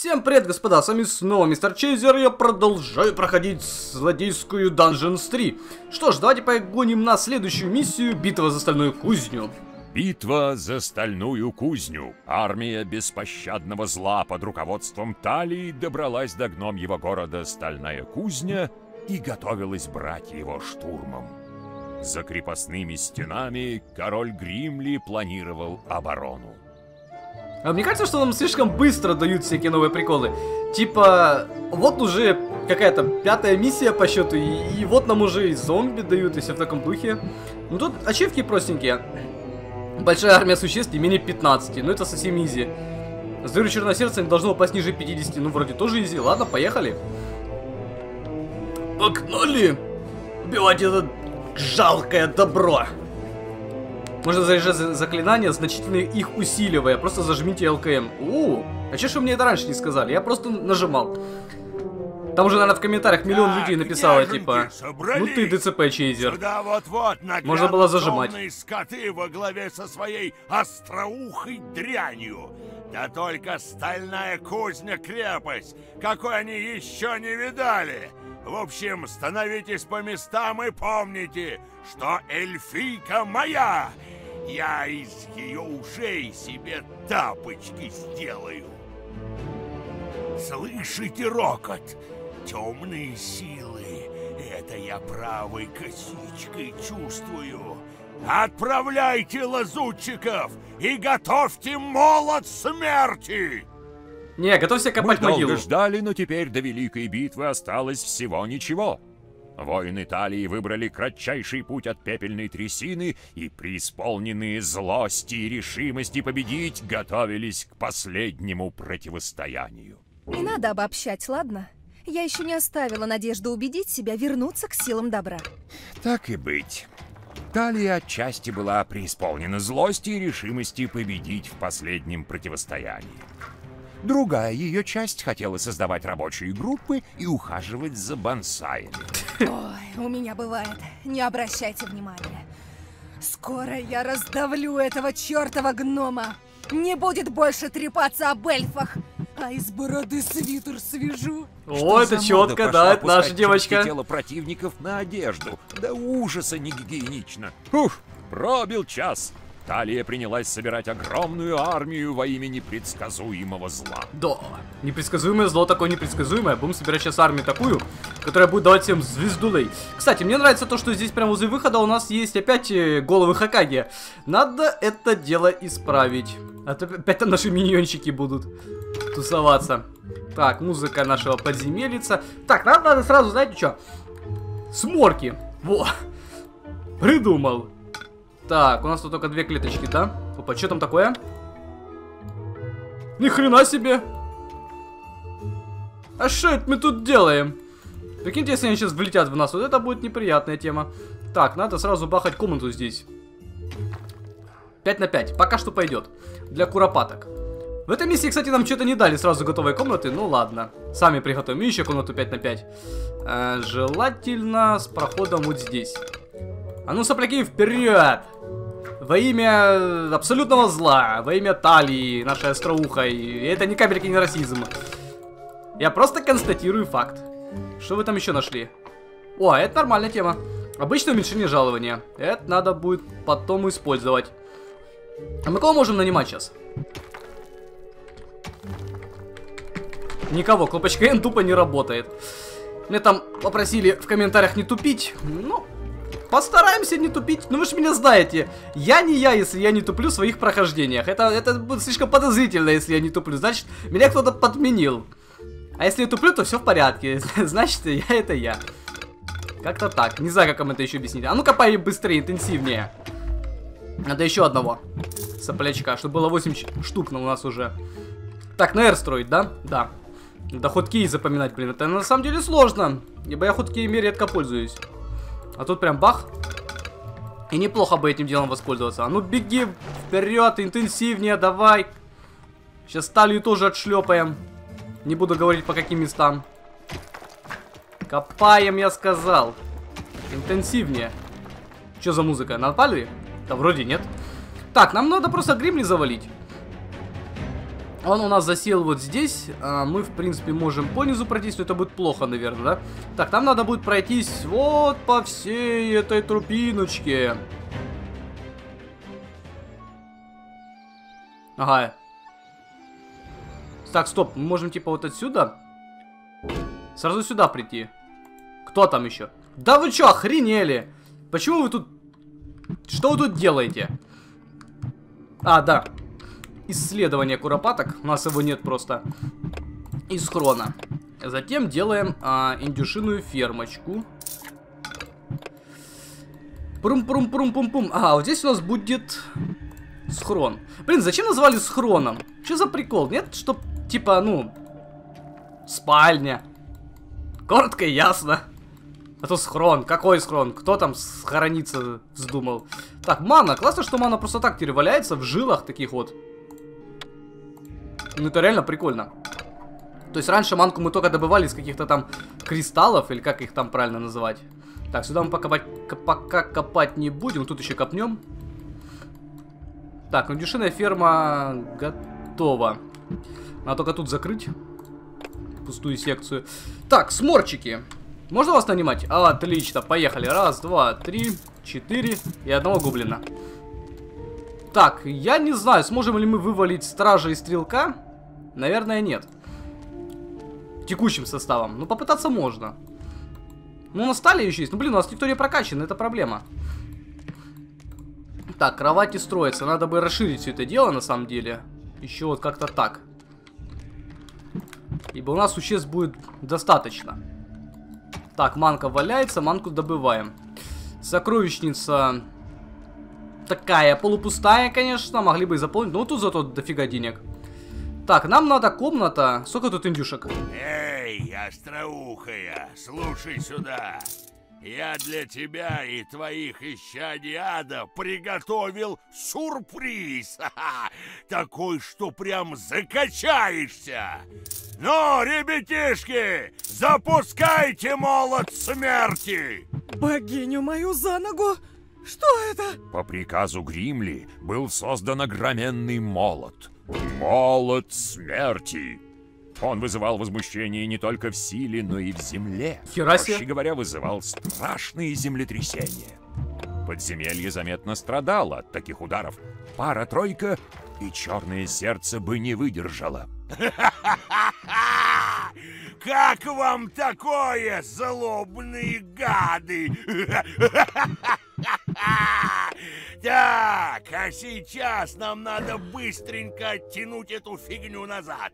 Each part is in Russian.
Всем привет, господа, с вами снова Мистер Чейзер, я продолжаю проходить злодейскую Dungeons 3. Что ж, давайте погоним на следующую миссию «Битва за стальную кузню». Битва за стальную кузню. Армия беспощадного зла под руководством Талии добралась до гномьего города Стальная Кузня и готовилась брать его штурмом. За крепостными стенами король Гримли планировал оборону. А мне кажется, что нам слишком быстро дают всякие новые приколы. Типа, вот уже какая-то пятая миссия по счету, и, и вот нам уже и зомби дают, и все в таком духе. Ну тут ачивки простенькие. Большая армия существ не менее 15, ну это совсем изи. Зверю черносердца не должно упасть ниже 50, ну вроде тоже изи. Ладно, поехали. Погнали! Убивать это жалкое добро! Можно заряжать заклинания, значительно их усиливая. Просто зажмите ЛКМ. У, а че ж вы мне это раньше не сказали? Я просто нажимал. Там уже, наверное, в комментариях миллион людей написало, типа, ну ты ДЦП чейзер. вот -вот Можно было зажимать. скоты во главе со своей остроухой дрянью. Да только стальная кузня-крепость, какой они еще не видали. В общем, становитесь по местам и помните, что эльфийка моя. Я из ее ушей себе тапочки сделаю. Слышите рокот? Темные силы. Это я правой косичкой чувствую. Отправляйте лазутчиков и готовьте молот смерти! Не, готовься копать Мы могилу. долго ждали, но теперь до Великой Битвы осталось всего ничего. Воины Италии выбрали кратчайший путь от пепельной трясины и, преисполненные злости и решимости победить, готовились к последнему противостоянию. Не надо обобщать, ладно? Я еще не оставила надежды убедить себя вернуться к силам добра. Так и быть. Талия отчасти была преисполнена злости и решимости победить в последнем противостоянии. Другая ее часть хотела создавать рабочие группы и ухаживать за бонсаями. Ой, у меня бывает. Не обращайте внимания. Скоро я раздавлю этого чертова гнома. Не будет больше трепаться об эльфах, а из бороды свитер свяжу. О, это за четко, да, это наша девочка. тела противников на одежду. Да ужаса не гигиенично. Ух, пробил час. Талия принялась собирать огромную армию во имя непредсказуемого зла. Да, непредсказуемое зло такое непредсказуемое. Будем собирать сейчас армию такую, которая будет давать всем звездулей. Кстати, мне нравится то, что здесь прямо возле выхода у нас есть опять э, головы Хакаги. Надо это дело исправить. А то опять наши миньончики будут тусоваться. Так, музыка нашего подземелица. Так, надо, надо сразу, знаете что? Сморки. Во. Придумал. Так, у нас тут только две клеточки, да? Опа, что там такое? Ни хрена себе! А что это мы тут делаем? Прикиньте, если они сейчас влетят в нас, вот это будет неприятная тема. Так, надо сразу бахать комнату здесь. 5 на 5, пока что пойдет. Для куропаток. В этой миссии, кстати, нам что-то не дали сразу готовой комнаты, ну ладно. Сами приготовим еще комнату 5 на 5. Э, желательно с проходом вот здесь. А ну, сопляки, вперед! Во имя абсолютного зла, во имя талии, нашей остроухой. Это ни капельки не расизм. Я просто констатирую факт. Что вы там еще нашли? О, это нормальная тема. Обычное уменьшение жалования. Это надо будет потом использовать. А мы кого можем нанимать сейчас? Никого, кнопочка N тупо не работает. Мне там попросили в комментариях не тупить. Ну, Постараемся не тупить. Ну вы же меня знаете. Я не я, если я не туплю в своих прохождениях. Это, это будет слишком подозрительно, если я не туплю. Значит, меня кто-то подменил. А если я туплю, то все в порядке. Значит, я это я. Как-то так. Не знаю, как вам это еще объяснить. А ну-ка, быстрее, интенсивнее. Надо еще одного соплячка, чтобы было 8 штук на у нас уже. Так, на R строить, да? Да. Да ходки запоминать, блин. Это на самом деле сложно. Ибо я ходкиями редко пользуюсь. А тут прям бах. И неплохо бы этим делом воспользоваться. А ну беги вперед, интенсивнее, давай. Сейчас талию тоже отшлепаем. Не буду говорить по каким местам. Копаем, я сказал. Интенсивнее. Что за музыка? Напали? Да вроде нет. Так, нам надо просто гримли завалить. Он у нас засел вот здесь. А мы, в принципе, можем по низу пройтись, но это будет плохо, наверное, да? Так, нам надо будет пройтись вот по всей этой трупиночке. Ага. Так, стоп, мы можем типа вот отсюда сразу сюда прийти. Кто там еще? Да вы что, охренели? Почему вы тут... Что вы тут делаете? А, да. Исследование куропаток. У нас его нет просто. Из хрона. Затем делаем а, индюшиную фермочку. Прум-прум-прум-пум-пум. А, вот здесь у нас будет схрон. Блин, зачем назвали схроном? Что за прикол? Нет, чтоб, типа, ну, спальня. Коротко и ясно. А то схрон. Какой схрон? Кто там схорониться вздумал? Так, мана. Классно, что мана просто так теперь в жилах таких вот. Ну, это реально прикольно. То есть раньше манку мы только добывали из каких-то там кристаллов, или как их там правильно называть. Так, сюда мы пока, пока копать не будем. Тут еще копнем. Так, ну дюшиная ферма готова. Надо только тут закрыть пустую секцию. Так, сморчики. Можно вас нанимать? Отлично, поехали. Раз, два, три, четыре и одного гоблина. Так, я не знаю, сможем ли мы вывалить стража и стрелка? Наверное, нет. Текущим составом. Ну, попытаться можно. Ну, на стали еще есть. Ну, блин, у нас никто не прокачан, это проблема. Так, кровати строятся. Надо бы расширить все это дело, на самом деле. Еще вот как-то так. Ибо у нас существ будет достаточно. Так, манка валяется, манку добываем. Сокровищница такая полупустая, конечно. Могли бы и заполнить. Но тут зато дофига денег. Так, нам надо комната. Сколько тут индюшек? Эй, остроухая, слушай сюда. Я для тебя и твоих исчадий ада приготовил сюрприз. Такой, что прям закачаешься. Ну, ребятишки, запускайте молот смерти! Богиню мою за ногу? Что это? По приказу Гримли был создан огроменный молот. Молот смерти. Он вызывал возмущение не только в силе, но и в земле. Хера Проще говоря, вызывал страшные землетрясения. Подземелье заметно страдало от таких ударов. Пара-тройка, и черное сердце бы не выдержало. Как вам такое, злобные гады? Так, а сейчас нам надо быстренько оттянуть эту фигню назад.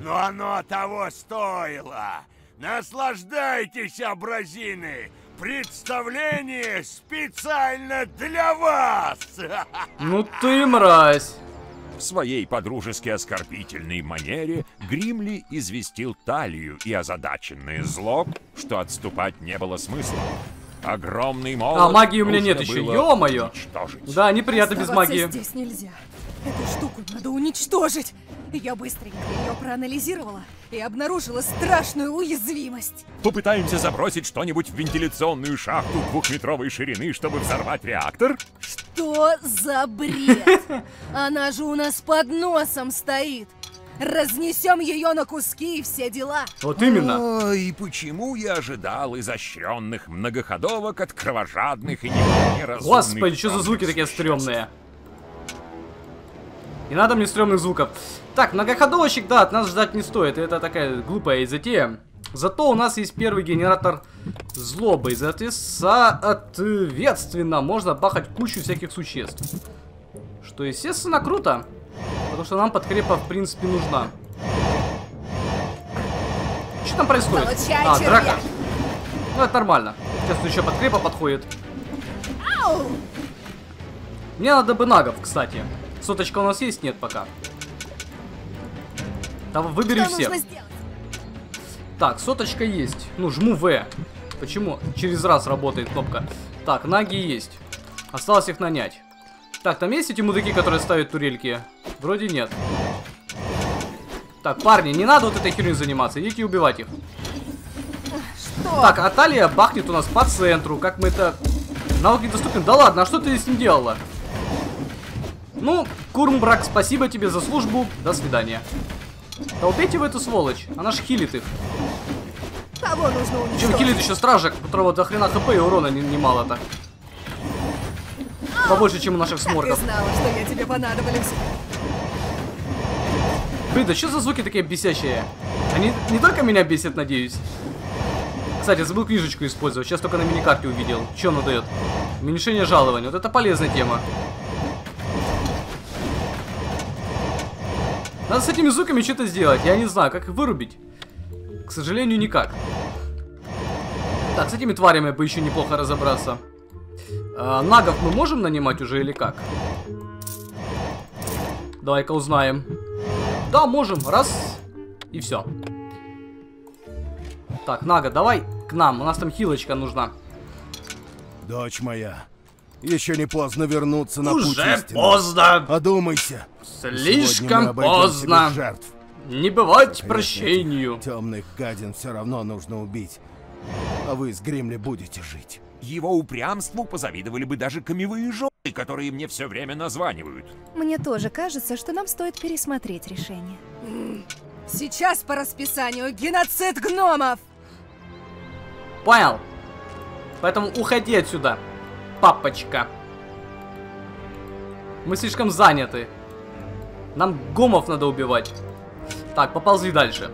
Но оно того стоило. Наслаждайтесь, абразины! Представление специально для вас! Ну ты мразь! В своей подружески оскорбительной манере Гримли известил Талию и озадаченное зло, что отступать не было смысла. Огромный молот А магии у меня нет еще, ё-моё! Да, неприятно без магии. здесь нельзя. Эту штуку надо уничтожить. Я быстренько ее проанализировала и обнаружила страшную уязвимость. Попытаемся забросить что-нибудь в вентиляционную шахту двухметровой ширины, чтобы взорвать реактор? Что за бред? Она же у нас под носом стоит. Разнесем ее на куски и все дела. Вот именно. и почему я ожидал изощренных многоходовок от кровожадных и неразумных... Господи, что за звуки такие стрёмные? Не надо мне стрёмных звуков. Так, многоходовочек, да, от нас ждать не стоит. Это такая глупая затея. Зато у нас есть первый генератор злобы. И, соответственно, можно бахать кучу всяких существ. Что, естественно, круто. Потому что нам подкрепа, в принципе, нужна. Что там происходит? Получай, а, червяк. драка. Ну, это нормально. Сейчас еще подкрепа подходит. Ау! Мне надо бы нагов, кстати. Соточка у нас есть? Нет пока. Давай, выбери Что сделать? Так, соточка есть. Ну, жму В. Почему? Через раз работает кнопка. Так, наги есть. Осталось их нанять. Так, там есть эти мудаки, которые ставят турельки? Вроде нет. Так, парни, не надо вот этой херней заниматься. Идите убивать их. Что? Так, Аталия бахнет у нас по центру. Как мы это... Навык недоступен. Да ладно, а что ты с ним делала? Ну, Курмбрак, спасибо тебе за службу. До свидания. Да убейте вы эту сволочь. Она ж хилит их. Того нужно уничтожить. хилит еще стражек, у которого до хрена хп и урона не- немало так. Побольше, чем у наших сморков. знала, что я тебе понадоблюсь. Блин, да что за звуки такие бесящие? Они не только меня бесят, надеюсь. Кстати, забыл книжечку использовать. Сейчас только на миникарте увидел. Что она дает? Уменьшение жалования. Вот это полезная тема. Надо с этими звуками что-то сделать. Я не знаю, как их вырубить. К сожалению, никак. Так, с этими тварями бы еще неплохо разобраться. А, нагов мы можем нанимать уже или как? Давай-ка узнаем. Да, можем. Раз. И все. Так, Нага, давай к нам. У нас там хилочка нужна. Дочь моя, еще не поздно вернуться на путь Уже поздно. Одумайся. Слишком поздно. жертв. Не бывать прощению. Темных гадин все равно нужно убить. А вы с Гримли будете жить. Его упрямству позавидовали бы даже камевые жены, которые мне все время названивают. Мне тоже кажется, что нам стоит пересмотреть решение. Сейчас по расписанию геноцид гномов! Понял. Поэтому уходи отсюда, папочка. Мы слишком заняты. Нам гомов надо убивать. Так, поползли дальше.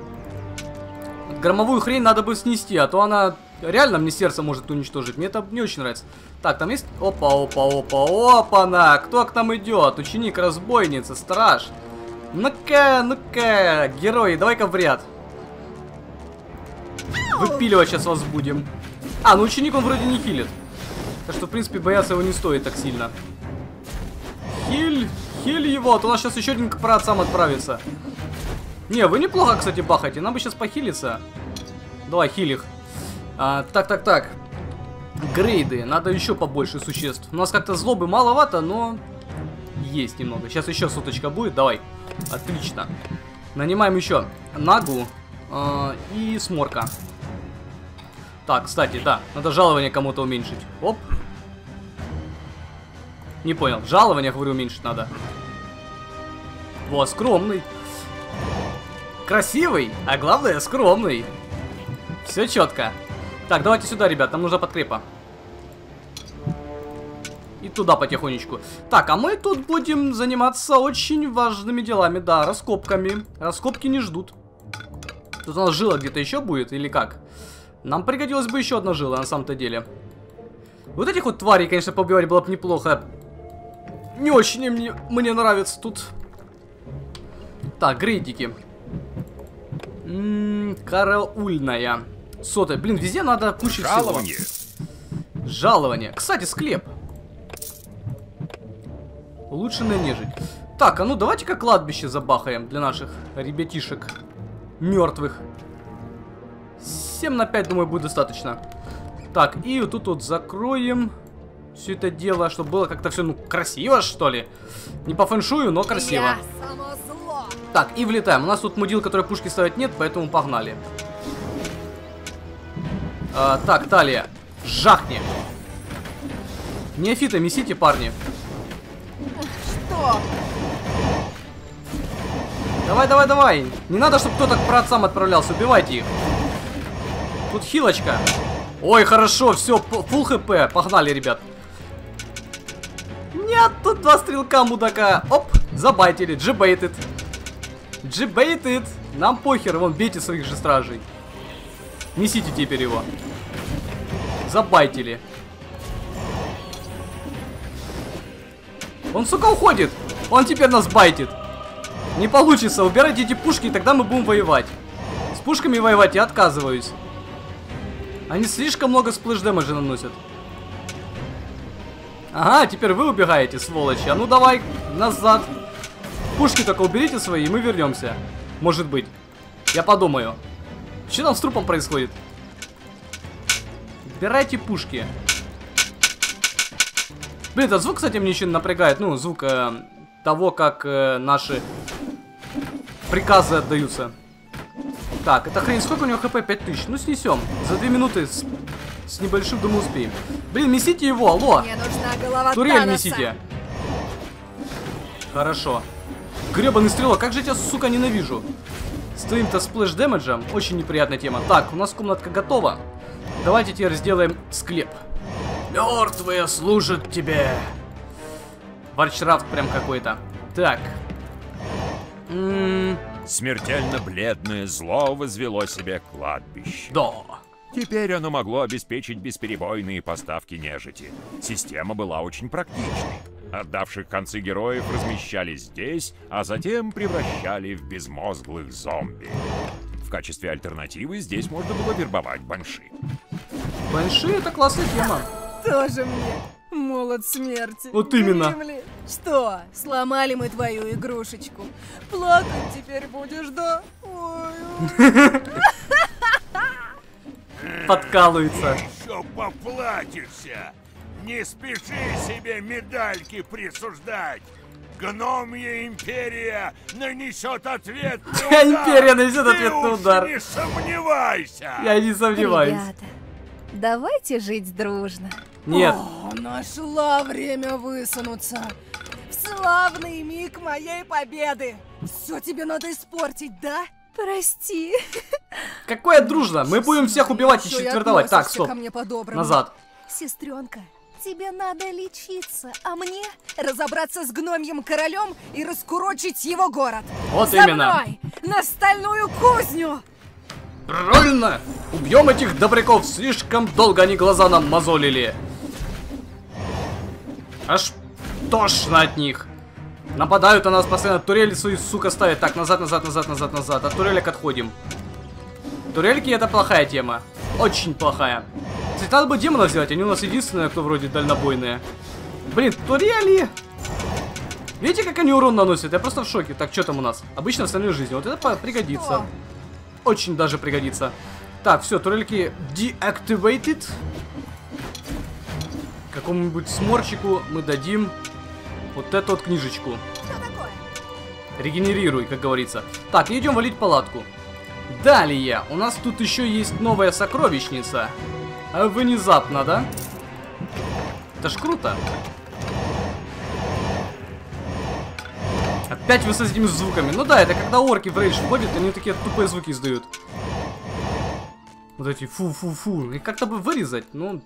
Громовую хрень надо бы снести, а то она реально мне сердце может уничтожить. Мне это не очень нравится. Так, там есть... Опа, опа, опа, опа-на! Кто к нам идет? Ученик, разбойница, страж. Ну-ка, ну-ка, герои, давай-ка в ряд. Выпиливать сейчас вас будем. А, ну ученик он вроде не хилит. Так что, в принципе, бояться его не стоит так сильно. Хиль, хиль его, а то у нас сейчас еще один корпорат сам отправится. Не, вы неплохо, кстати, бахаете. Нам бы сейчас похилиться. Давай, хиль их. А, так, так, так. Грейды. Надо еще побольше существ. У нас как-то злобы маловато, но есть немного. Сейчас еще суточка будет. Давай. Отлично. Нанимаем еще Нагу э, и Сморка. Так, кстати, да, надо жалование кому-то уменьшить. Оп. Не понял, жалование, говорю, уменьшить надо. Во, скромный. Красивый, а главное, скромный. Все четко. Так, давайте сюда, ребят, нам нужна подкрепа. И туда потихонечку. Так, а мы тут будем заниматься очень важными делами, да, раскопками. Раскопки не ждут. Тут у нас жила где-то еще будет, или как? Нам пригодилась бы еще одна жила, на самом-то деле. Вот этих вот тварей, конечно, побивать было бы неплохо. Не очень мне, мне нравится тут. Так, грейдики. М, караульная. Сотая. Блин, везде надо куча всего. Жалование. Жалование. Кстати, склеп. Улучшенная нежить. Так, а ну давайте-ка кладбище забахаем для наших ребятишек мертвых. 7 на 5, думаю, будет достаточно. Так, и вот тут вот закроем все это дело, чтобы было как-то все, ну, красиво, что ли. Не по фэншую, но красиво. Так, и влетаем. У нас тут мудил, который пушки ставить нет, поэтому погнали. А, так, Талия, жахни. Неофита месите, парни. Что? Давай, давай, давай. Не надо, чтобы кто-то к праотцам отправлялся. Убивайте их. Тут хилочка. Ой, хорошо, все, фул хп. Погнали, ребят. Нет, тут два стрелка, мудака. Оп, забайтили, jebaited. Jebaited. Нам похер, вон, бейте своих же стражей. Несите теперь его. Забайтили. Он, сука, уходит. Он теперь нас байтит. Не получится. Убирайте эти пушки, и тогда мы будем воевать. С пушками воевать я отказываюсь. Они слишком много splash damage а наносят. Ага, теперь вы убегаете, сволочи. А ну давай, назад. Пушки только уберите свои, и мы вернемся. Может быть. Я подумаю. Что там с трупом происходит? Убирайте пушки. Блин, этот звук, кстати, мне еще напрягает. Ну, звук э, того, как э, наши приказы отдаются. Так, это хрень, сколько у него хп? 5000. Ну, снесем. За 2 минуты с, с небольшим, думаю, успеем. Блин, месите его, алло. Мне нужна голова Турель Таноса. несите. Хорошо. Гребаный стрелок, как же я тебя, сука, ненавижу. С твоим-то splash damage ем. Очень неприятная тема. Так, у нас комнатка готова. Давайте теперь сделаем склеп. Мертвые служат тебе. Варчрафт прям какой-то. Так. М, Смертельно бледное зло возвело себе кладбище. Да. Теперь оно могло обеспечить бесперебойные поставки нежити. Система была очень практичной. Отдавших концы героев размещали здесь, а затем превращали в безмозглых зомби. В качестве альтернативы здесь можно было вербовать банши. Банши это классная тема. Тоже мне. Молот смерти. Вот именно. Гримли. Что, сломали мы твою игрушечку? Плакать теперь будешь, да? Ой. Подкалывается. Еще поплатишься! Не спеши себе медальки присуждать! Гномья империя нанесет ответный удар! Империя нанесет ответный удар. не сомневайся! Я не сомневаюсь. Ребята, давайте жить дружно. Нет. О, нашла время высунуться. В славный миг моей победы. Все тебе надо испортить, да? Прости. Какое дружно. Мы будем всех убивать и четвертовать. Так, стоп. Назад. Сестренка, тебе надо лечиться, а мне разобраться с гномьим королем и раскурочить его город. Вот За именно. мной! На стальную кузню! Правильно! Убьем этих добряков, слишком долго они глаза нам мозолили. Аж тошно от них. Нападают на нас постоянно, турели свои, сука, ставят. Так, назад, назад, назад, назад, назад. От турелек отходим. Турельки это плохая тема. Очень плохая. Кстати, надо бы демонов взять, они у нас единственные, кто вроде дальнобойные. Блин, турели! Видите, как они урон наносят? Я просто в шоке. Так, что там у нас? Обычно в остальной жизни. Вот это пригодится. Очень даже пригодится. Так, все, турельки deactivated. Какому-нибудь сморчику мы дадим вот эту вот книжечку. Регенерируй, как говорится. Так, идем валить палатку. Далее, у нас тут еще есть новая сокровищница. А Внезапно, да? Это ж круто. Опять вы с этими звуками. Ну да, это когда орки в рейдж входят, они такие тупые звуки издают. Вот эти фу-фу-фу. И как-то бы вырезать, ну...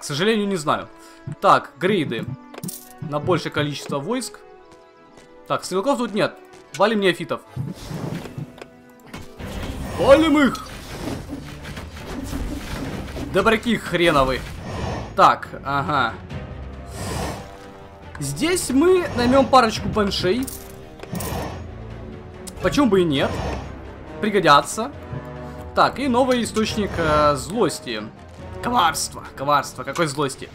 К сожалению, не знаю. Так, грейды. На большее количество войск. Так, стрелков тут нет. Валим неофитов. Валим их! Добряки хреновы. Так, ага. Здесь мы наймем парочку баншей. Почему бы и нет? Пригодятся. Так, и новый источник э, злости. Коварство, коварство, какой злости.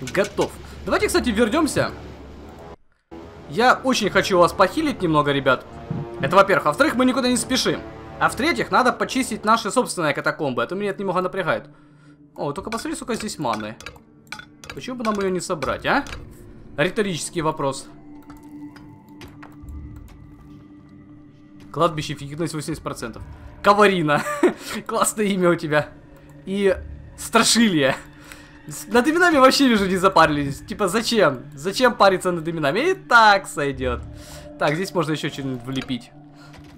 Готов. Давайте, кстати, вернемся. Я очень хочу вас похилить немного, ребят. Это во-первых. А во-вторых, мы никуда не спешим. А в-третьих, надо почистить наши собственные катакомбы. А то меня это немного напрягает. О, только посмотри, сколько здесь маны. Почему бы нам ее не собрать, а? Риторический вопрос. Кладбище, эффективность 80%. Каварина. Классное имя у тебя. И Страшилья. С- Над именами вообще вижу не запарились. Типа, зачем? Зачем париться над именами? И так сойдет. Так, здесь можно еще что-нибудь влепить.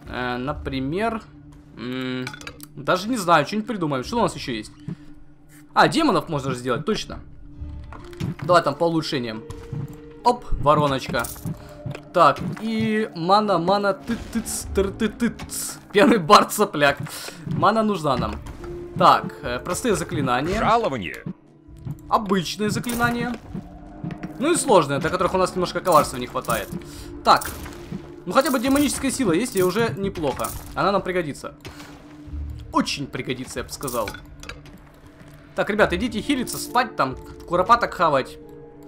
Э, например... даже не знаю, что-нибудь придумаем. Что у нас еще есть? А, демонов можно же сделать, точно. Давай там по улучшениям. Оп, вороночка. Так, и мана, мана, ты ты ты ты ты Пьяный бард сопляк. Мана нужна нам. Так, э, простые заклинания. Жалование. Обычные заклинания. Ну и сложные, для которых у нас немножко коварства не хватает. Так. Ну хотя бы демоническая сила есть, и уже неплохо. Она нам пригодится. Очень пригодится, я бы сказал. Так, ребят, идите хилиться, спать там, куропаток хавать.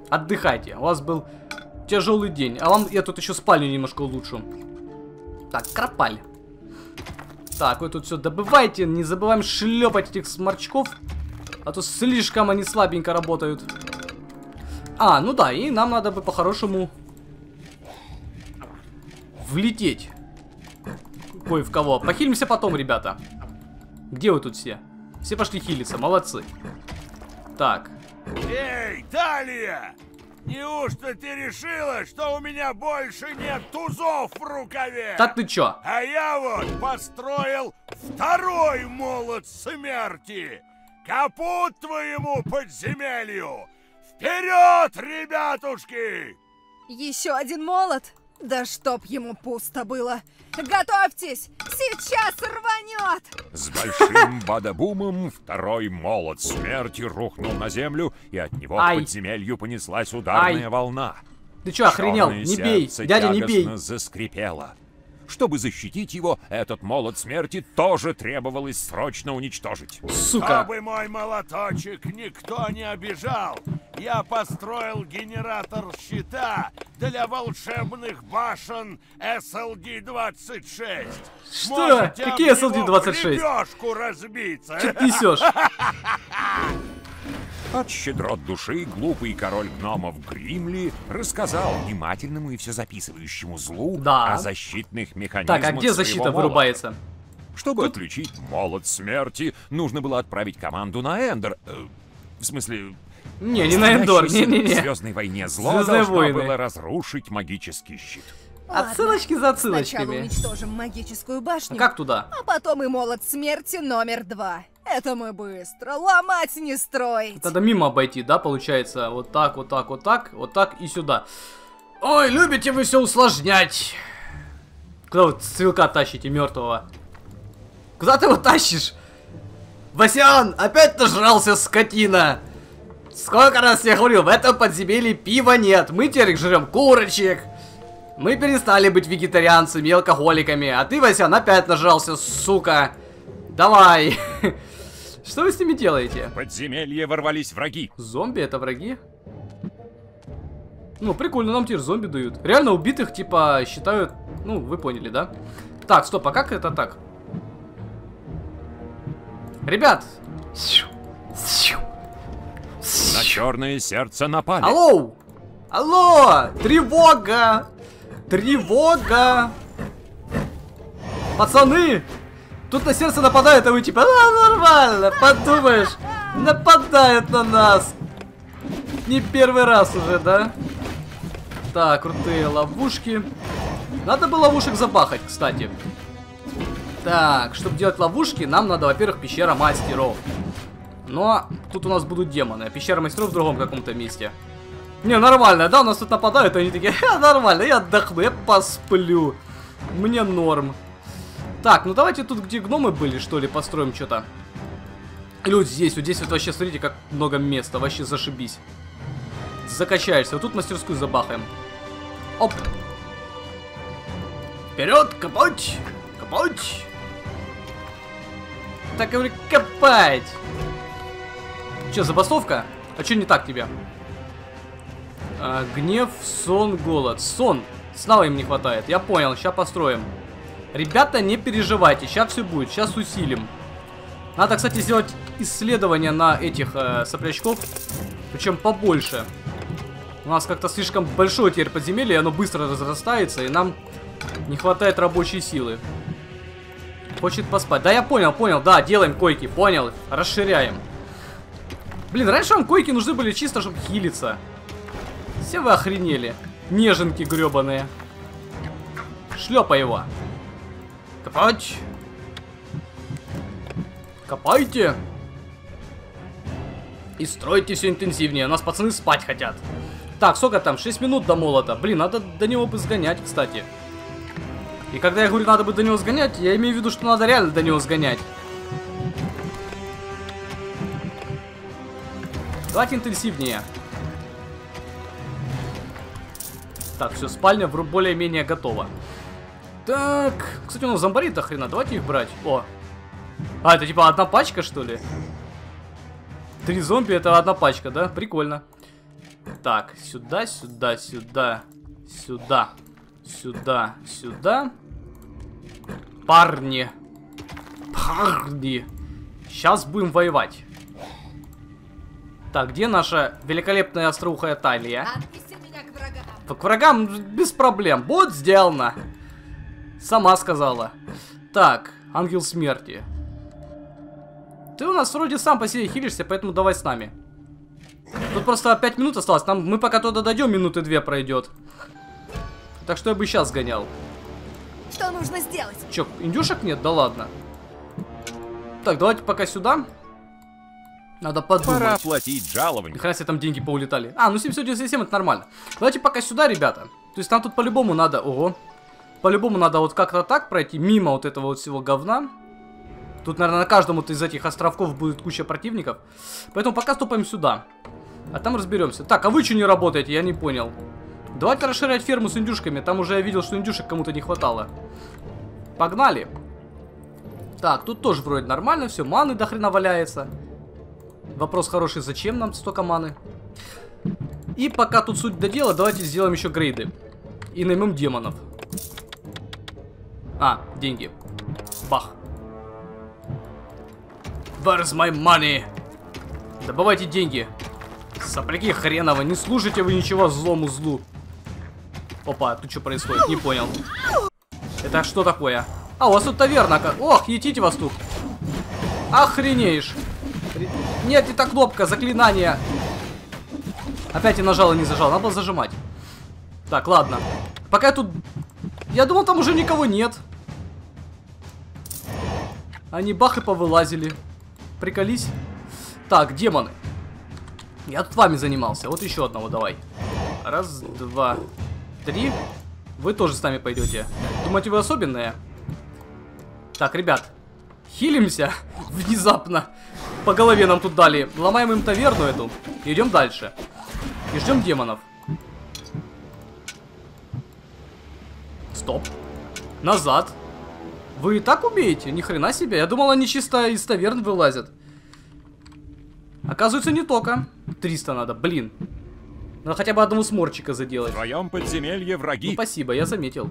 Отдыхайте. У вас был тяжелый день. А вам я тут еще спальню немножко улучшу. Так, кропаль. Так, вы тут все добывайте. Не забываем шлепать этих сморчков. А то слишком они слабенько работают. А, ну да, и нам надо бы по-хорошему влететь. Кое в кого. Похилимся потом, ребята. Где вы тут все? Все пошли хилиться, молодцы. Так, Эй, Талия! Неужто ты решила, что у меня больше нет тузов в рукаве? Да ты чё? А я вот построил второй молот смерти. Капут твоему подземелью! Вперед, ребятушки! Еще один молот? Да чтоб ему пусто было. Готовьтесь! Сейчас рванет! С большим бадабумом второй молот смерти рухнул на землю, и от него Ай. к подземелью понеслась ударная Ай. волна. Ты чё, охренел? Не бей! Дядя, не бей! заскрипело. Чтобы защитить его, этот молот смерти тоже требовалось срочно уничтожить. Сука! Чтобы мой молоточек никто не обижал, я построил генератор щита для волшебных башен SLD-26. Что? Можете Какие об него SLD-26? в лепешку разбиться. Чё ты несешь? От щедрот души глупый король гномов Гримли рассказал внимательному и все записывающему злу Да. о защитных механизмах Так, а где защита молота. вырубается? Чтобы отключить молот смерти, нужно было отправить команду на Эндер. Э, в смысле, Не, не на Эндор, в не-не-не. Звездной войне зло Звездные должно войны. было разрушить магический щит. Отсылочки за Сначала отсылочками. уничтожим магическую А башню, как туда? а потом и молот смерти номер два. Это мы быстро, ломать не строить. Надо мимо обойти, да, получается? Вот так, вот так, вот так, вот так и сюда. Ой, любите вы все усложнять. Куда вы стрелка тащите мертвого? Куда ты его тащишь? Васян, опять нажрался, скотина! Сколько раз я говорил, в этом подземелье пива нет. Мы теперь жрем курочек. Мы перестали быть вегетарианцами и алкоголиками. А ты, Васян, опять нажрался, сука. Давай. Что вы с ними делаете? В подземелье ворвались враги. Зомби это враги? Ну, прикольно, нам теперь зомби дают. Реально убитых, типа, считают... Ну, вы поняли, да? Так, стоп, а как это так? Ребят! На черное сердце напали. Алло! Алло! Тревога! Тревога! Пацаны! Тут на сердце нападают, а вы типа, а, нормально, подумаешь, нападают на нас. Не первый раз уже, да? Так, крутые ловушки. Надо бы ловушек забахать, кстати. Так, чтобы делать ловушки, нам надо, во-первых, пещера мастеров. Но тут у нас будут демоны, а пещера мастеров в другом каком-то месте. Не, нормально, да, у нас тут нападают, они такие, «Ха, нормально, я отдохну, я посплю. Мне норм. Так, ну давайте тут, где гномы были, что ли, построим что-то. Вот здесь, вот здесь вот вообще, смотрите, как много места, вообще зашибись. Закачаешься, вот тут мастерскую забахаем. Оп. Вперед, копать, копать. Так, говорю, копать. Че, забастовка? А что не так тебе? А, гнев, сон, голод. Сон. Сна им не хватает. Я понял, сейчас построим. Ребята, не переживайте, сейчас все будет, сейчас усилим. Надо, кстати, сделать исследование на этих э, соплячков. Причем побольше. У нас как-то слишком большое теперь подземелье, оно быстро разрастается, и нам не хватает рабочей силы. Хочет поспать. Да, я понял, понял, да, делаем койки, понял. Расширяем. Блин, раньше вам койки нужны были чисто, чтобы хилиться. Все вы охренели. Неженки гребаные. Шлепа его. Копать. Копайте. И стройте все интенсивнее. У нас пацаны спать хотят. Так, сколько там? 6 минут до молота. Блин, надо до него бы сгонять, кстати. И когда я говорю, надо бы до него сгонять, я имею в виду, что надо реально до него сгонять. Давайте интенсивнее. Так, все, спальня более-менее готова. Так, кстати, у нас зомбари-то хрена, давайте их брать. О. А, это типа одна пачка, что ли? Три зомби это одна пачка, да? Прикольно. Так, сюда, сюда, сюда, сюда, сюда, сюда. Парни. Парни. Сейчас будем воевать. Так, где наша великолепная остроухая талия? К врагам. К врагам без проблем. Будет сделано. Сама сказала. Так, ангел смерти. Ты у нас вроде сам по себе хилишься, поэтому давай с нами. Тут просто 5 минут осталось. Там мы пока туда дойдем, минуты две пройдет. Так что я бы сейчас гонял. Что нужно сделать? Че, индюшек нет? Да ладно. Так, давайте пока сюда. Надо подумать. Пора платить Ни жалование. хрена себе там деньги поулетали. А, ну 797 это нормально. Давайте пока сюда, ребята. То есть нам тут по-любому надо... Ого. По-любому надо вот как-то так пройти, мимо вот этого вот всего говна. Тут, наверное, на каждом вот из этих островков будет куча противников. Поэтому пока ступаем сюда. А там разберемся. Так, а вы что не работаете? Я не понял. Давайте расширять ферму с индюшками. Там уже я видел, что индюшек кому-то не хватало. Погнали. Так, тут тоже вроде нормально все. Маны до хрена валяется. Вопрос хороший, зачем нам столько маны? И пока тут суть до дела, давайте сделаем еще грейды. И наймем демонов. А, деньги. Бах. Where's my money? Добывайте деньги. Сопляки хреново, не служите вы ничего злому злу. Опа, тут что происходит? Не понял. Это что такое? А, у вас тут таверна. Ох, етите вас тут. Охренеешь. Ре- Нет, это кнопка, заклинание. Опять я нажал и не зажал, надо было зажимать. Так, ладно. Пока я тут... Я думал, там уже никого нет. Они бах и повылазили. Приколись. Так, демоны. Я тут вами занимался. Вот еще одного давай. Раз, два, три. Вы тоже с нами пойдете. Думаете, вы особенные? Так, ребят. Хилимся. Внезапно. По голове нам тут дали. Ломаем им таверну эту. Идем дальше. И ждем демонов. Стоп. Назад. Вы и так умеете? Ни хрена себе. Я думал, они чисто из таверн вылазят. Оказывается, не только. 300 надо, блин. Надо хотя бы одного сморчика В заделать. твоем подземелье Ну, враги. спасибо, я заметил.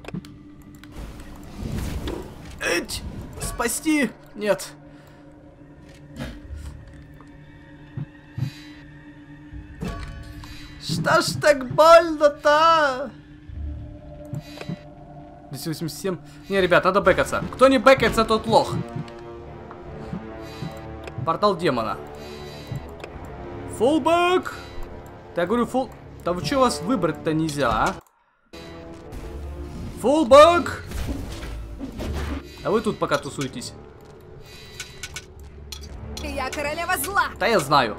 Эть! Спасти! Нет. Что ж так больно-то? 287. Не, ребят, надо бэкаться. Кто не бэкается, тот лох. Портал демона. Фулбэк! Я говорю, фул... Да вы что вас выбрать-то нельзя, а? Фулбэк! А вы тут пока тусуетесь. Я королева зла. Да я знаю.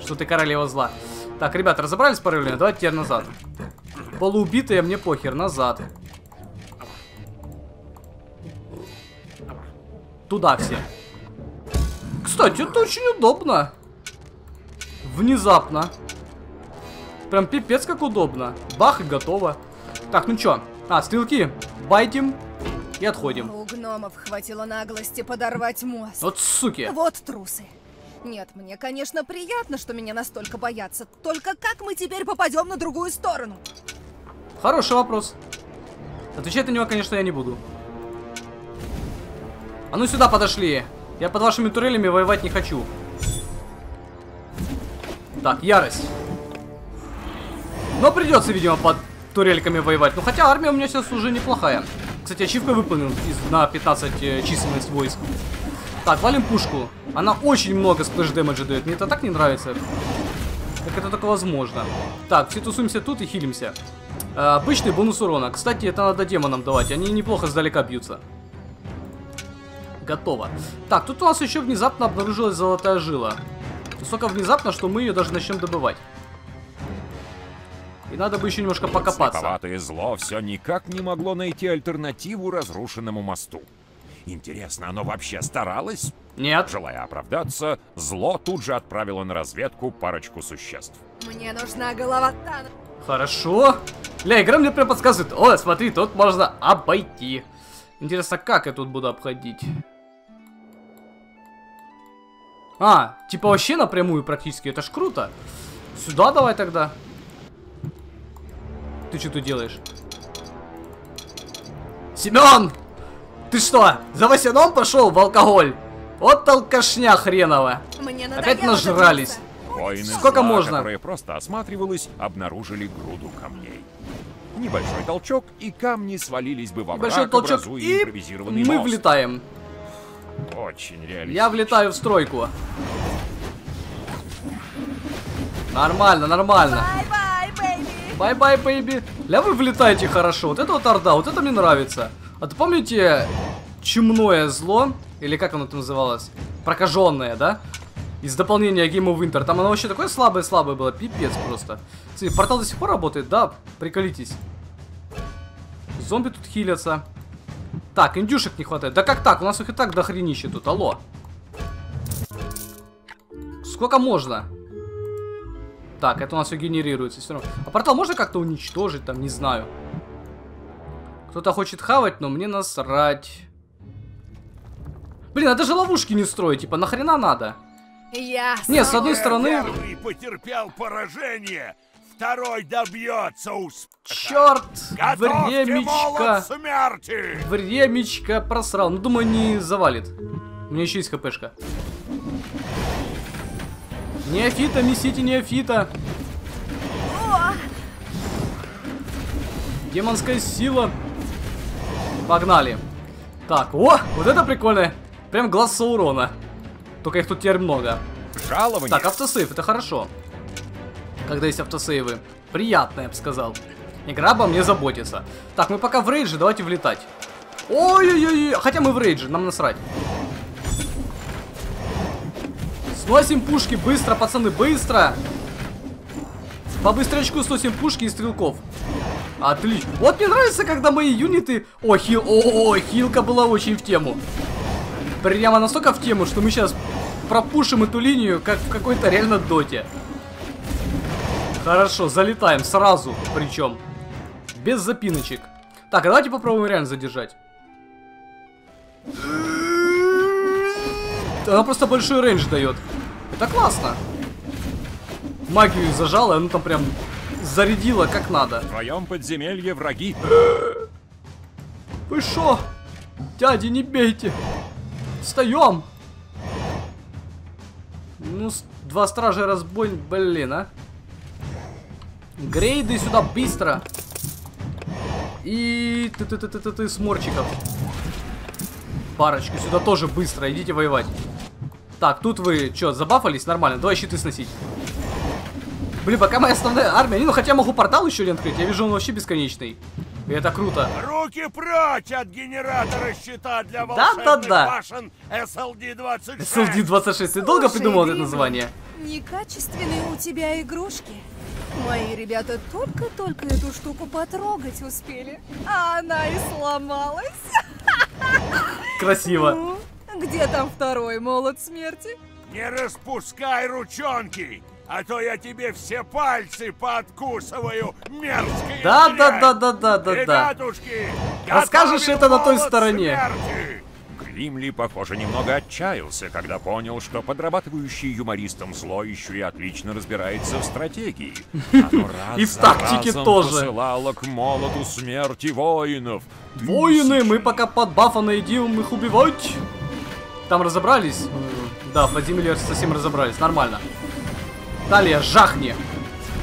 Что ты королева зла. Так, ребята, разобрались с? Давайте теперь назад. Полуубитые, мне похер, назад. Туда все. Кстати, это очень удобно. Внезапно. Прям пипец как удобно. Бах и готово. Так, ну чё? А, стрелки. Байтим и отходим. У гномов хватило наглости подорвать мост. Вот суки. Вот трусы. Нет, мне, конечно, приятно, что меня настолько боятся. Только как мы теперь попадем на другую сторону? Хороший вопрос. Отвечать на него, конечно, я не буду. А ну сюда подошли. Я под вашими турелями воевать не хочу. Так, ярость. Но придется, видимо, под турельками воевать. Ну, хотя армия у меня сейчас уже неплохая. Кстати, ачивка выполнена из- на 15 э, численность войск. Так, валим пушку. Она очень много splash damage а дает. Мне это так не нравится. Как это только возможно. Так, все тусуемся тут и хилимся. Э, обычный бонус урона. Кстати, это надо демонам давать. Они неплохо сдалека бьются. Готово. Так, тут у нас еще внезапно обнаружилась золотая жила. Настолько внезапно, что мы ее даже начнем добывать. И надо бы еще немножко покопаться. Слеповатое зло все никак не могло найти альтернативу разрушенному мосту. Интересно, оно вообще старалось? Нет. Желая оправдаться, зло тут же отправило на разведку парочку существ. Мне нужна голова Тана. Хорошо. Ля, игра мне прям подсказывает. О, смотри, тут можно обойти. Интересно, как я тут буду обходить? А, типа вообще напрямую практически. Это ж круто. Сюда давай тогда. Ты что тут делаешь? Семен! Ты что, за Васяном пошел в алкоголь? Вот алкашня хренова. Мне Опять нажрались. Воины Сколько зла, можно? которая просто осматривалась, обнаружили груду камней. Небольшой толчок, и камни свалились бы во Большой враг, толчок и импровизированный мы мост. влетаем. Очень реалистично. Я влетаю в стройку. Нормально, нормально. Bye-bye, baby! Бай-бай, бэйби. Ля вы влетаете хорошо. Вот это вот орда, вот это мне нравится. А ты помните чумное зло? Или как оно там называлось? Прокаженное, да? Из дополнения Game of Winter. Там оно вообще такое слабое-слабое было. Пипец просто. Смотри, портал до сих пор работает? Да, приколитесь. Зомби тут хилятся. Так, индюшек не хватает. Да как так? У нас их и так дохренище тут. Алло. Сколько можно? Так, это у нас все генерируется все равно. А портал можно как-то уничтожить, там, не знаю. Кто-то хочет хавать, но мне насрать. Блин, а даже ловушки не строить, типа, нахрена надо? Я Не, с одной стороны... Первый потерпел поражение, второй добьется успеха. Черт! Готовьте Времечко! смерти! Времечко просрал. Ну, думаю, не завалит. У меня еще есть хпшка. Неофита, месите неофита. Демонская сила. Погнали. Так, о, вот это прикольно. Прям глаз Саурона. Только их тут теперь много. Жалование. Так, автосейв, это хорошо. Когда есть автосейвы. Приятно, я бы сказал. Игра обо мне заботится. Так, мы пока в рейдже, давайте влетать. Ой-ой-ой, хотя мы в рейдже, нам насрать. Сносим пушки, быстро, пацаны, быстро. По быстрячку сносим пушки и стрелков. Отлично. Вот мне нравится, когда мои юниты... О, хил... О, -о, -о хилка была очень в тему. Прямо настолько в тему, что мы сейчас пропушим эту линию, как в какой-то реально доте. Хорошо, залетаем сразу, причем. Без запиночек. Так, а давайте попробуем реально задержать. Она просто большой рейндж дает. Это классно. Магию зажала, и она там прям зарядила как надо. В твоем подземелье враги. Вы шо? Дяди, не бейте. Встаем. Ну, с- два стража разбой, блин, а. Грейды сюда быстро. И ты ты ты ты ты ты сморчиков. Парочку сюда тоже быстро, идите воевать. Так, тут вы что, забафались? Нормально, давай щиты сносить. Блин, пока моя основная армия, не, ну хотя могу портал еще не открыть, я вижу он вообще бесконечный. И это круто. Руки прочь от генератора щита для Да-да-да. волшебных башен SLD-26! SLD-26, ты долго придумал это Рима, название? Некачественные у тебя игрушки. Мои ребята только-только эту штуку потрогать успели, а она и сломалась. Красиво. Ну, где там второй молот смерти? Не распускай ручонки, а то я тебе все пальцы пооткусываю, мерзкая Да, да, да, да, да, да, да. Расскажешь это на той стороне. смерти! Гримли, похоже, немного отчаялся, когда понял, что подрабатывающий юмористом зло еще и отлично разбирается в стратегии. Раз И в тактике тоже. посылало к молоту смерти воинов. Воины, мы пока под бафа найдем их убивать. Там разобрались? М, Да, в подземелье совсем разобрались, нормально. Талия, жахни.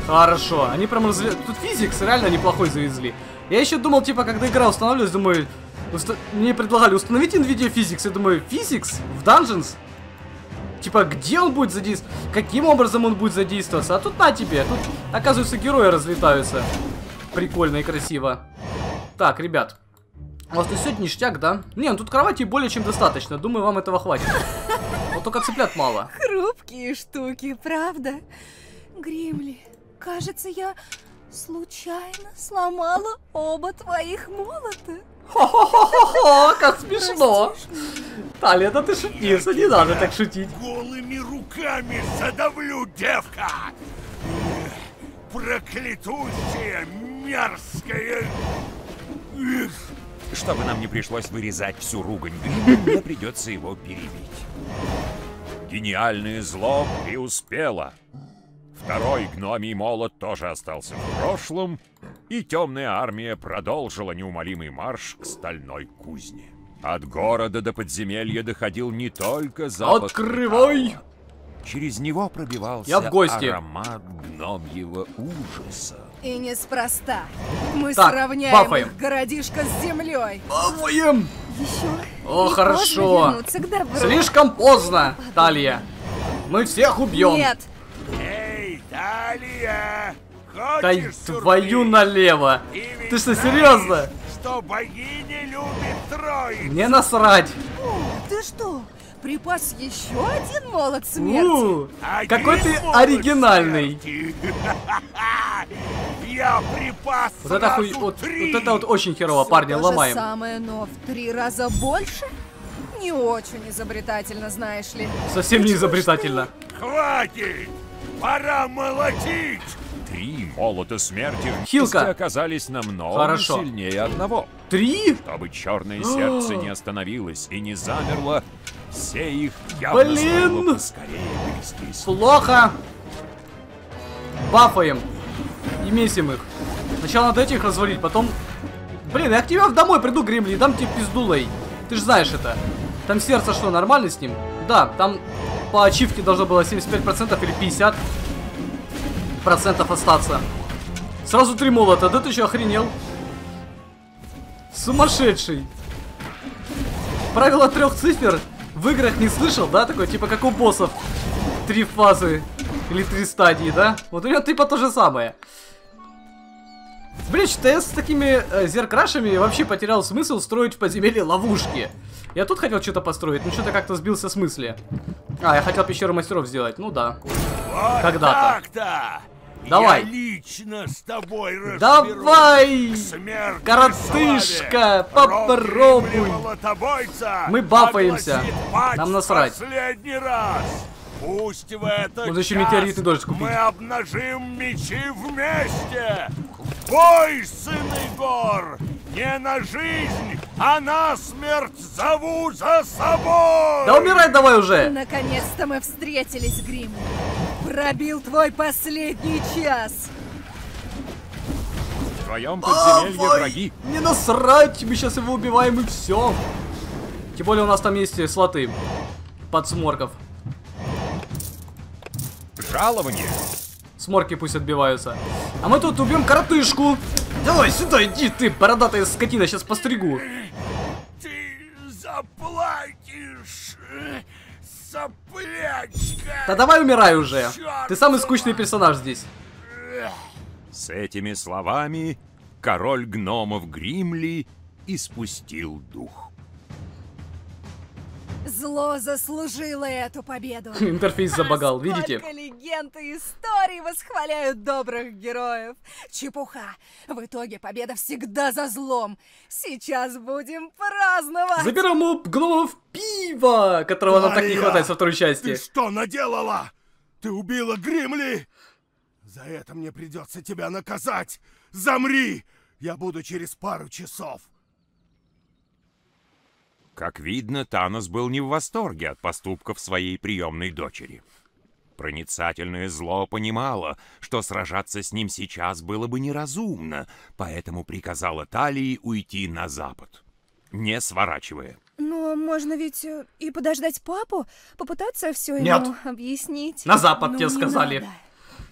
Хорошо, они прям разве... Тут физикс реально неплохой завезли. Я еще думал, типа, когда игра устанавливалась, думаю... уста- Мне предлагали установить NVIDIA Physics. Я думаю, Physics в Dungeons? Типа, где он будет задействоваться? Каким образом он будет задействоваться? А тут на тебе. Тут, оказывается, герои разлетаются. Прикольно и красиво. Так, ребят. У вас тут сегодня ништяк, да? Не, ну тут кровати более чем достаточно. Думаю, вам этого хватит. Только цыплят мало. Хрупкие штуки, правда? Гримли, кажется, я случайно сломала оба твоих молота. Хо-хо-хо-хо, как смешно. Талия, да ты шутница, не надо так шутить. Голыми руками задавлю, девка! Проклятущая, мерзкая... Эх, Чтобы нам не пришлось вырезать всю ругань мне придется его перебить. Гениальное зло преуспело. Второй гномий молот тоже остался в прошлом, и темная армия продолжила неумолимый марш к стальной кузне. От города до подземелья доходил не только запах Открывай! металла. Через него пробивался Я в гости. аромат гномьего ужаса. И неспроста. Мы Так, сравняем бафаем. их городишко с землей. Бафаем! Еще О, не хорошо. поздно. Слишком поздно, Талия. Мы всех убьем. Нет, Эй, Талия, Да твою налево. Ты что, знаешь, серьезно? что богиня любит троицу? Мне насрать. Ты что, припас еще один молот смерти? У, Какой ты оригинальный. Я припас Вот это, хуй- вот, вот это вот очень херово, парни, же ломаем. самое, но в три раза больше? Не очень изобретательно, знаешь ли. Совсем не изобретательно. Хватит! Пора молотить! Молота смерти Хилка. оказались намного Хорошо. сильнее одного. Три? Чтобы черное сердце не остановилось и не замерло, все их явно Блин. поскорее перестись. Плохо. Бафаем. И месим их. Сначала надо этих развалить, потом... Блин, я к тебе домой приду, Гремли, и дам тебе пиздулей. Ты же знаешь это. Там сердце что, нормально с ним? Да, там по ачивке должно было 75% или 50% процентов остаться. Сразу три молота, да ты что, охренел? Сумасшедший. Правило трех цифр в играх не слышал, да? Такой, типа как у боссов. Три фазы. Или три стадии, да? Вот у меня типа то же самое. Блин, что я с такими э, зеркрашами вообще потерял смысл строить в подземелье ловушки. Я тут хотел что-то построить, но что-то как-то сбился с мысли. А, я хотел пещеру мастеров сделать, ну да. Вот Когда-то. Давай. Я лично с тобой разберусь. Давай! И Коротышка, попробуй. Мы бафаемся. Нам насрать. Последний раз. Пусть в этот Можно еще час метеоритный дождь купить. мы обнажим мечи вместе. Бой, сыны гор! Не на жизнь, а на смерть зову за собой! Да умирай давай уже! Наконец-то мы встретились, Грим. Пробил твой последний час. В твоем подземелье Давай! враги. Не насрать, мы сейчас его убиваем и все. Тем более у нас там есть слоты. Подсморков. Жалование. Сморки пусть отбиваются. А мы тут убьем коротышку. Давай сюда, иди ты, бородатая скотина, сейчас постригу. Ты заплатишь, соплячка! Да давай умирай уже. Ты самый скучный персонаж здесь. С этими словами король гномов Гримли испустил дух. Зло заслужило эту победу. Интерфейс забагал, видите? Сколько легенд и историй восхваляют добрых героев. Чепуха. В итоге победа всегда за злом. Сейчас будем праздновать. Заберем у гномов пиво, которого нам так не Мария, хватает со второй Ты части. что наделала? Ты убила Гримли? За это мне придется тебя наказать. Замри! Я буду через пару часов. Как видно, Танос был не в восторге от поступков своей приемной дочери. Проницательное зло понимало, что сражаться с ним сейчас было бы неразумно, поэтому приказало Талии уйти на запад, не сворачивая. Но можно ведь э, и подождать папу, попытаться все Нет. ему объяснить. На запад Ну, тебе не сказали. надо.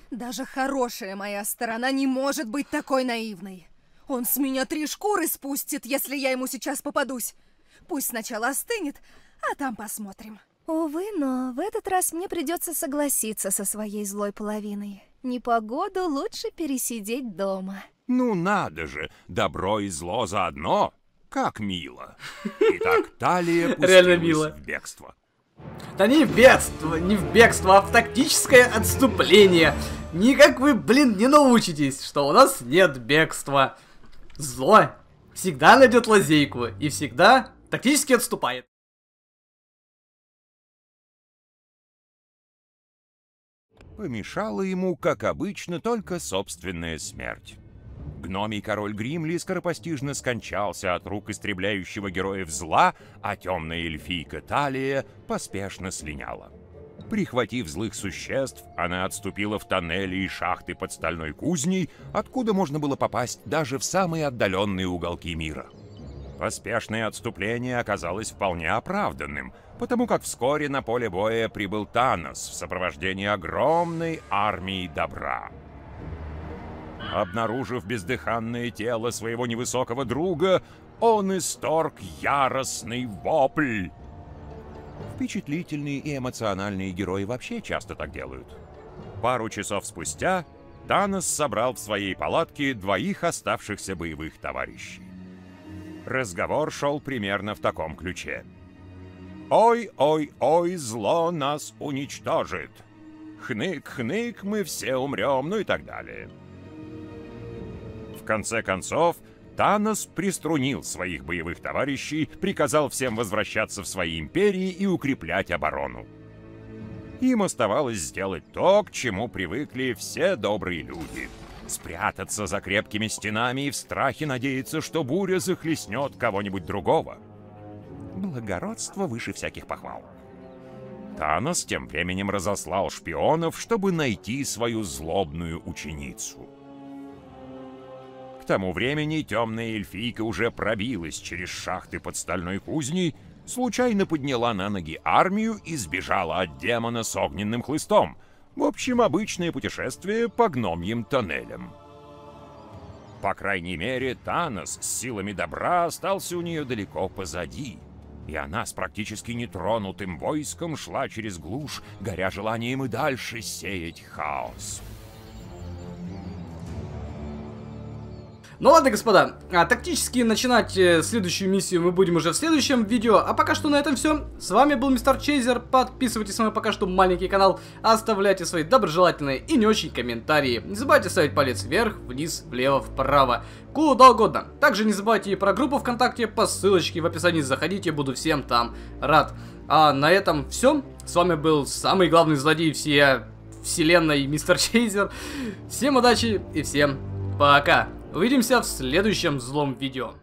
Даже хорошая моя сторона не может быть такой наивной. Он с меня три шкуры спустит, если я ему сейчас попадусь. Пусть сначала остынет, а там посмотрим. Увы, но в этот раз мне придется согласиться со своей злой половиной. Непогоду лучше пересидеть дома. Ну надо же, добро и зло заодно. Как мило. Итак, Талия Реально пустилась мило. в бегство. Да не в бегство, не в бегство, а в тактическое отступление. Никак вы, блин, не научитесь, что у нас нет бегства. Зло всегда найдет лазейку и всегда тактически отступает. Помешала ему, как обычно, только собственная смерть. Гномий король Гримли скоропостижно скончался от рук истребляющего героев зла, а темная эльфийка Талия поспешно слиняла. Прихватив злых существ, она отступила в тоннели и шахты под стальной кузней, откуда можно было попасть даже в самые отдаленные уголки мира. Поспешное отступление оказалось вполне оправданным, потому как вскоре на поле боя прибыл Танос в сопровождении огромной армии добра. Обнаружив бездыханное тело своего невысокого друга, он исторг яростный вопль. Впечатлительные и эмоциональные герои вообще часто так делают. Пару часов спустя Танос собрал в своей палатке двоих оставшихся боевых товарищей. Разговор шел примерно в таком ключе. «Ой-ой-ой, зло нас уничтожит! Хнык-хнык, мы все умрем!» Ну и так далее. В конце концов, Танос приструнил своих боевых товарищей, приказал всем возвращаться в свои империи и укреплять оборону. Им оставалось сделать то, к чему привыкли все добрые люди. Спрятаться за крепкими стенами и в страхе надеяться, что буря захлестнет кого-нибудь другого. Благородство выше всяких похвал. Танос тем временем разослал шпионов, чтобы найти свою злобную ученицу. К тому времени темная эльфийка уже пробилась через шахты под стальной кузней, случайно подняла на ноги армию и сбежала от демона с огненным хлыстом. В общем, обычное путешествие по гномьим тоннелям. По крайней мере, Танос с силами добра остался у нее далеко позади. И она с практически нетронутым войском шла через глушь, горя желанием и дальше сеять хаос. Ну ладно, господа, а, тактически начинать э, следующую миссию мы будем уже в следующем видео. А пока что на этом все. С вами был Мистер Чейзер. Подписывайтесь на мой пока что маленький канал. Оставляйте свои доброжелательные и не очень комментарии. Не забывайте ставить палец вверх, вниз, влево, вправо. Куда угодно. Также не забывайте и про группу ВКонтакте по ссылочке в описании. Заходите, буду всем там рад. А на этом все. С вами был самый главный злодей всей вселенной Мистер Чейзер. Всем удачи и всем пока. Увидимся в следующем злом видео.